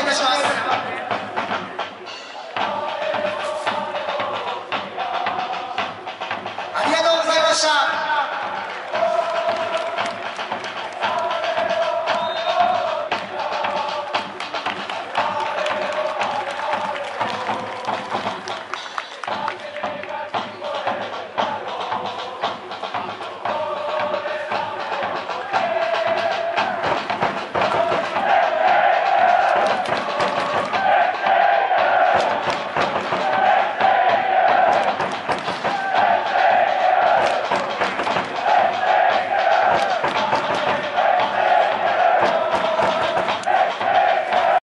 いたしますありがとうございました